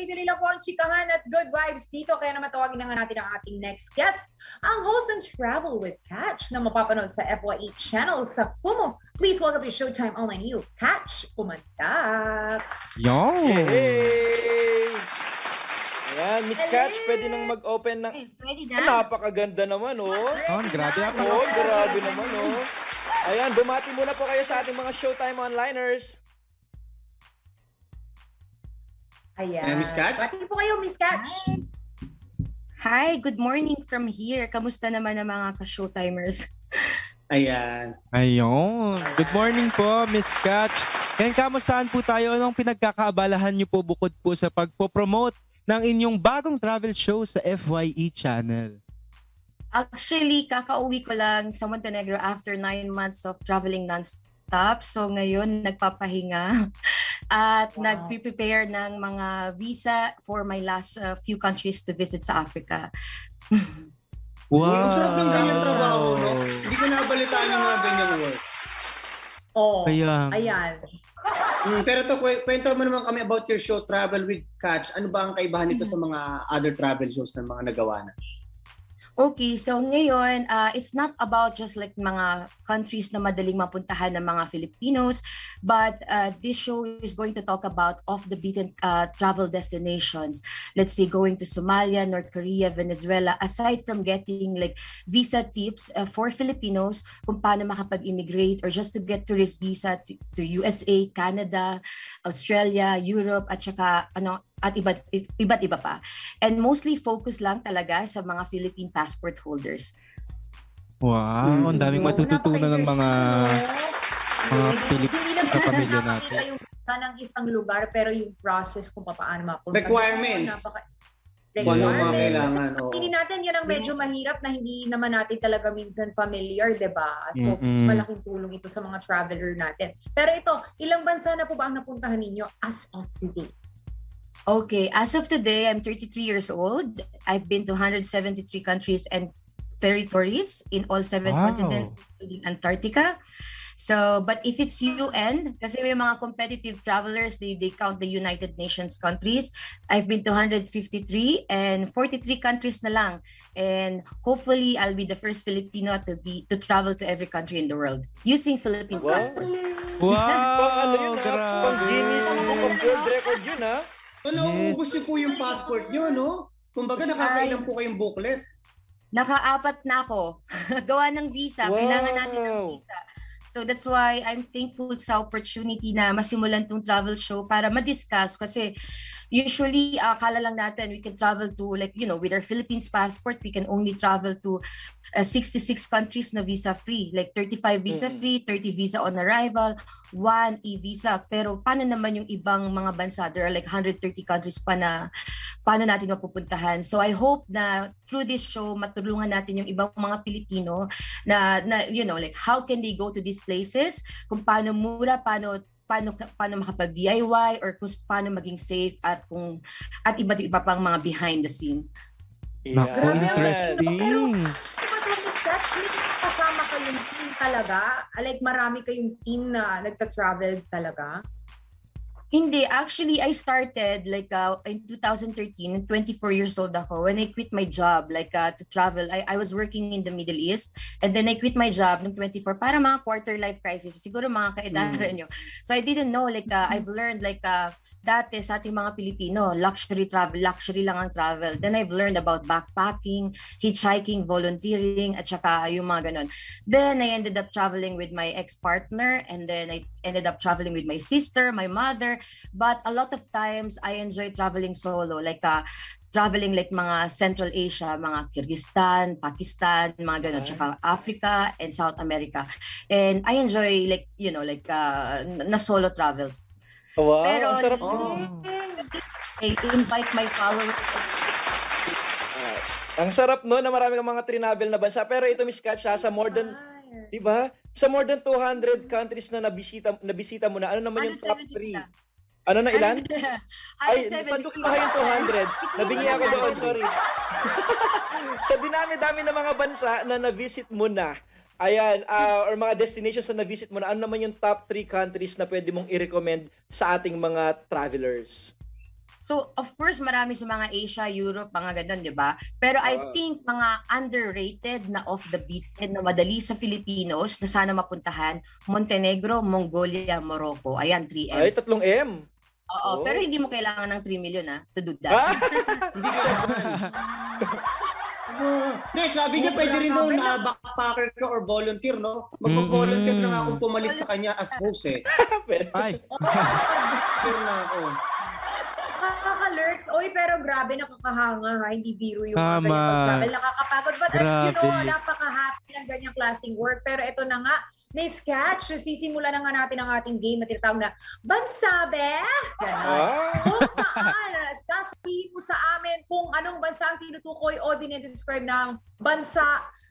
tuloy-tuloy lang po ang chikahan at good vibes dito. Kaya naman tawagin na nga natin ang ating next guest, ang host and travel with Catch na mapapanood sa FYE channel sa Kumu. Please welcome to Showtime Online You, Catch Pumantak. Yo! Hey! Ayan, Miss. Catch, pwede nang mag-open ng... Eh, pwede Ah, na. napakaganda naman, oh. Oh, grabe ako. Oh, grabe naman, oh. Ayan, bumati muna po kayo sa ating mga Showtime onliners. Ayan. Ayan, Miss Catch? Pati po kayo, Miss Catch. Hi, good morning from here. Kamusta naman ang mga ka-showtimers? Ayan. Ayun. Good morning po, Miss Catch. Ngayon, kamustahan po tayo? Anong pinagkakaabalahan niyo po bukod po sa pagpo-promote ng inyong bagong travel show sa FYE channel? Actually, kakauwi ko lang sa Montenegro after nine months of traveling non-stop. So ngayon, nagpapahinga at Wow. nag-prepare ng mga visa for my last uh, few countries to visit sa Africa. Wow. Ang sarap ng ganyang trabaho, no? Hindi ko nabalitaan yung mga ganyang work. Oh, Kaya, ayan. Mm, pero to, kwe- kwento mo naman kami about your show, Travel with Catch. Ano ba ang kaibahan nito sa mga other travel shows na mga nagawa na? Okay, so ngayon, uh, it's not about just like mga countries na madaling mapuntahan ng mga Filipinos, but uh, this show is going to talk about off-the-beaten uh, travel destinations. Let's say going to Somalia, North Korea, Venezuela, aside from getting like visa tips uh, for Filipinos kung paano makapag-immigrate or just to get tourist visa to, to USA, Canada, Australia, Europe, at saka ano, at iba't, iba't iba pa. And mostly focus lang talaga sa mga Philippine passport holders. wow, ang daming Mm. matututunan ng mga mga Pilip- Hindi lang sa pamilya natin. yung ng isang lugar, pero yung process kung paano mapunta. Requirements. Napaka- Kung ano mga Requirements. kailangan, Kasi oo. hindi natin yun ang medyo mahirap na hindi naman natin talaga minsan familiar, di ba? So, Mm-mm. malaking tulong ito sa mga traveler natin. Pero ito, ilang bansa na po ba ang napuntahan ninyo as of today? Okay, as of today, I'm 33 years old. I've been to 173 countries and territories in all seven Wow. continents, including Antarctica. So, but if it's UN, kasi may mga competitive travelers, they, they count the United Nations countries. I've been to 153 and 43 countries na lang. And hopefully, I'll be the first Filipino to be to travel to every country in the world using Philippines Wow. passport. Pang ano Wow, yun, ah? ha? Pang Guinness Book of World Record yun, ha? So, nauubos niyo po yung passport niyo, no? Kumbaga, nakakailan po kayong booklet. Nakaapat na ako. Gawa ng visa. Kailangan natin ng Wow. visa. So that's why I'm thankful sa opportunity na masimulan tong travel show para ma-discuss kasi usually uh, akala lang natin we can travel to like you know with our Philippines passport we can only travel to uh, 66 countries na visa free. Like 35 visa free 30 visa on arrival one e-visa. Pero paano naman yung ibang mga bansa? There are like 130 countries pa na paano natin mapupuntahan so I hope na through this show matulungan natin yung ibang mga Pilipino na, na you know like how can they go to these places kung paano mura paano paano paano makapag DIY or kung paano maging safe at kung at iba't iba pang mga behind the scene. Naku, Grabe, ang interesting. Pero, Diba Kat, may kasama kayong team talaga? Like, marami kayong team na nagka-travel talaga? Hindi, actually, I started like uh, in 2013, 24 years old ako, when I quit my job, like uh, to travel. I, I was working in the Middle East and then I quit my job nung 24 para mga quarter life crisis. Siguro mga kaedaran nyo. So I didn't know, like uh, I've learned like uh, dati sa ating mga Pilipino, luxury travel, luxury lang ang travel. Then I've learned about backpacking, hitchhiking, volunteering, at saka yung mga ganon. Then I ended up traveling with my ex-partner and then I ended up traveling with my sister, my mother, but a lot of times I enjoy traveling solo like uh, traveling like mga Central Asia, mga Kyrgyzstan, Pakistan, mga ganun, Ah. tsaka Africa and South America. And I enjoy like, you know, like uh, na solo travels. Wow, Pero ang sarap. Oh. I invite my followers Ah, ang sarap no na marami kang mga trinavel na bansa. Pero ito, Miss Kat, sa more than, di ba? Sa more than 200 countries na nabisita, nabisita mo na, ano naman yung top 3? 170 na. Ano na ilan? Ay, 170. pandok na kayo 200. Nabingi ako doon, sorry. sa dinami-dami ng mga bansa na na-visit mo na, ayan, ah, or mga destinations na na-visit mo na, ano naman yung top 3 countries na pwede mong i-recommend sa ating mga travelers? So, of course, marami sa mga Asia, Europe, mga ganun, di ba? Pero I Oo. think mga underrated na off the beat na madali sa Filipinos na sana mapuntahan, Montenegro, Mongolia, Morocco. Ayan, 3 Ay, M's. tatlong M. Oo, Oh. pero hindi mo kailangan ng 3 million ah, to do that. Hindi ka Hindi, sabi niya pwede rin doon na backpacker ka or volunteer, no? Mag-volunteer na nga akong pumalit sa kanya as host eh. Ay, Volunteer na ako. Nakaka-lurks. Oy, pero grabe, nakakahanga ha. Hindi biro yung mga Tama. ganyan travel. Nakakapagod. But uh, you know, Grabe. napaka-happy ng ganyang klaseng work. Pero ito na nga, Miss Catch, sisimulan na nga natin ang ating game na tinatawag na Bansabe! Ganon. ah. kung saan sasabihin mo sa amin kung anong bansa ang tinutukoy o dinidescribe ng bansa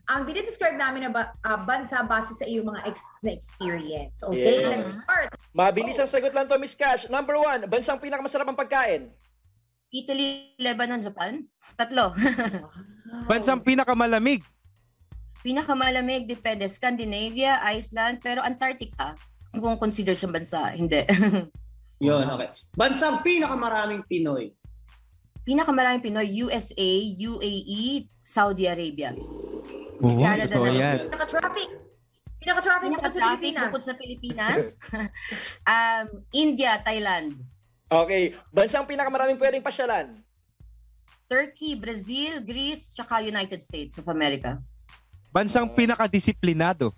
ang dinidescribe namin na ba, ah, bansa base sa iyong mga ex- na experience. Okay, Yes. let's start. Mabilis ang sagot lang to, Miss Cash. Number one, bansang pinakamasarap ang pagkain. Italy, Lebanon, Japan? Tatlo. bansang pinakamalamig. Pinakamalamig, depende. Scandinavia, Iceland, pero Antarctica. Kung consider siyang bansa, hindi. Yun, okay. Bansang pinakamaraming Pinoy. Pinakamaraming Pinoy, USA, UAE, Saudi Arabia. Oo, Canada gusto ko na. yan. Pinaka-traffic. Pinaka-traffic Pinaka-traffic Pilipinas. bukod sa Pilipinas. um, India, Thailand, Okay, bansang pinakamaraming pwedeng pasyalan. Turkey, Brazil, Greece, tsaka United States of America. Bansang pinakadisiplinado.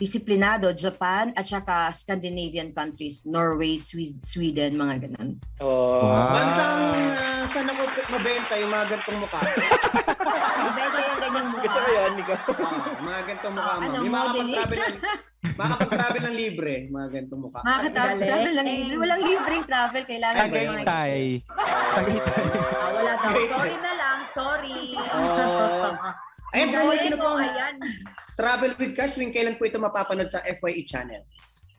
Disiplinado, Japan, at tsaka Scandinavian countries, Norway, Swe- Sweden, mga ganun. Oh. Wow. Bansang uh, saan ako mabenta yung mga gantong mukha. Iba yung ganyang mukha. Gusto ko yan, Nico. Ah, mga gantong mukha mo. Ano, yung modeling? makakapag-travel ng, makakapag-travel ng libre, mga gantong mukha. Makaka-travel Galing. lang libre. Walang libreng travel. Kailangan mga Tagaytay. Tagaytay. Ah, wala daw. Sorry na lang. Sorry. Oh. Ayan, sino mo, po ayan. Travel with Cash. Kailan po ito mapapanood sa FYE channel?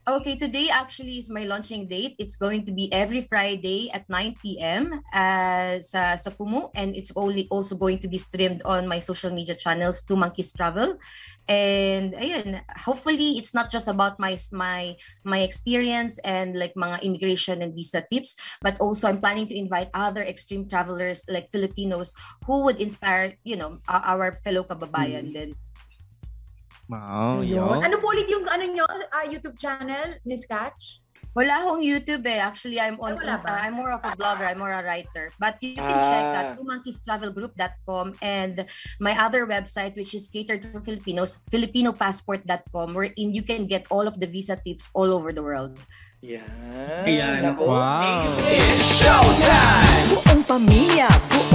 Okay, today actually is my launching date. It's going to be every Friday at 9 p.m. Uh, sa, sa Pumu and it's only also going to be streamed on my social media channels, Two Monkeys Travel. And ayun, hopefully it's not just about my my my experience and like mga immigration and visa tips, but also I'm planning to invite other extreme travelers like Filipinos who would inspire, you know, our, fellow kababayan din. Wow, yun. Ano po ulit yung ano nyo, ah, YouTube channel, Miss Catch? Wala akong YouTube eh. Actually, I'm on, Ay, uh, I'm more of a blogger. I'm more a writer. But you can check at twomonkeystravelgroup.com and my other website, which is catered for Filipinos, filipinopassport.com, wherein you can get all of the visa tips all over the world. Yan. Ayan. Wow. Buong pamilya, buong